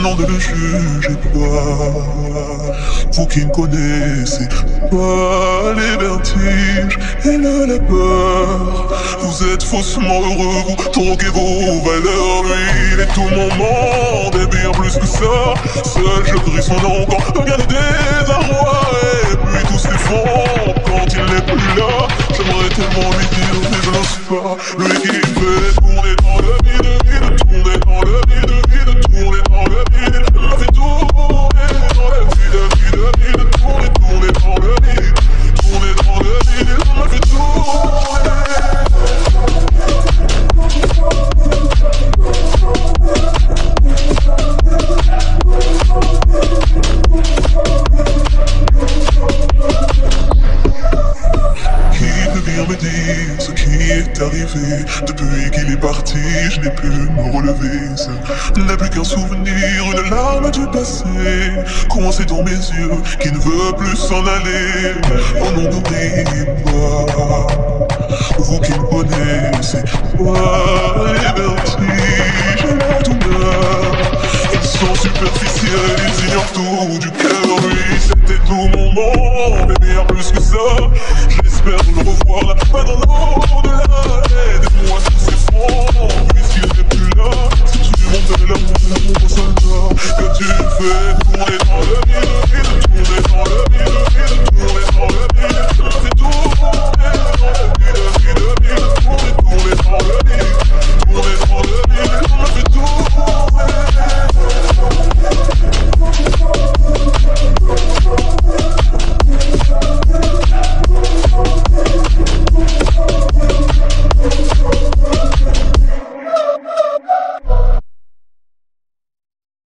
Non, ne le jugez pas. Vous qui ne connaissez pas les vertiges et le peur. Vous êtes faussement heureux, vous troquez vos valeurs. Lui, il est tout mon monde et bien plus que ça. Seul je crie son nom quand rien ne désarroi. Et puis tout s'effondre quand il n'est plus là. J'aimerais tellement lui dire, mais je n'en suis pas. Lui qui fait tourner dans le vide, vide, tourner dans le vide, Me dire ce qui est arrivé. Depuis qu'il est parti, je n'ai pu me relever. Ce n'est plus qu'un souvenir, une larme du passé Coincée dans mes yeux, qui ne veut plus s'en aller. Oh non, n'oubliez pas Vous qui me connaissez pas Les vertiges et la douleur. Ils sont superficiels, ils ignorent tout du cœur. Oui, c'était tout mon monde, et bien plus que ça J'espère le revoir pas dans l'au-delà. Aide-moi sur ces fronts Puisqu'il n'est plus là Si tu montais l'amour au soldat Que tu fais tourner dans le